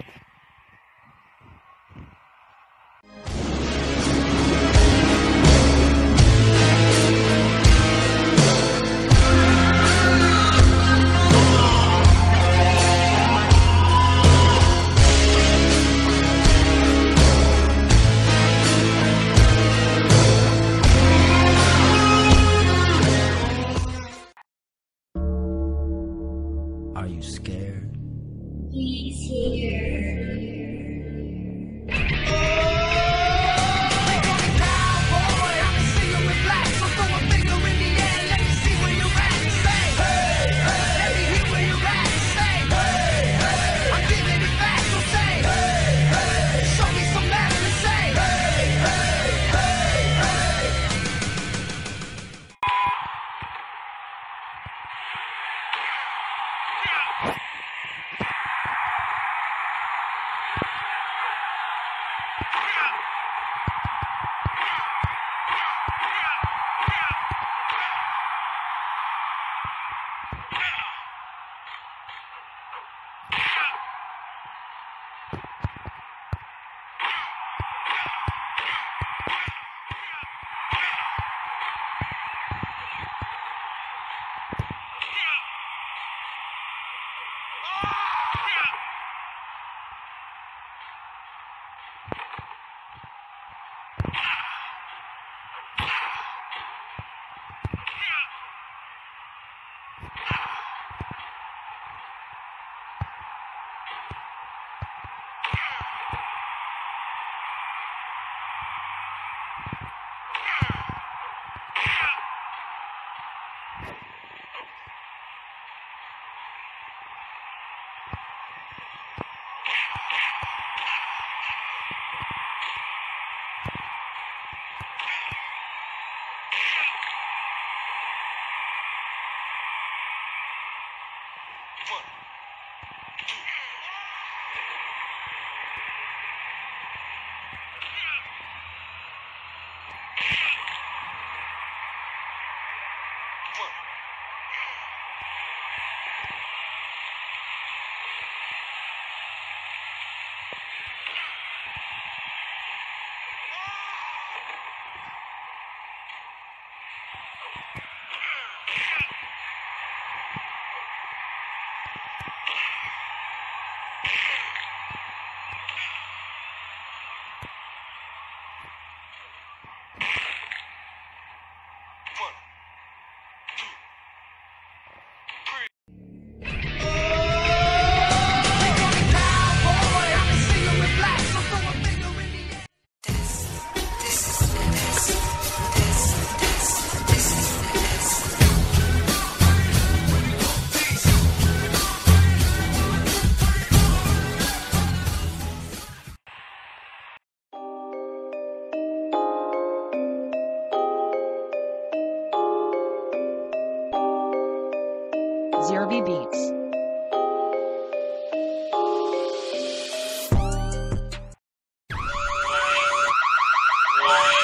Are you scared? He's Brooklyn. Oh!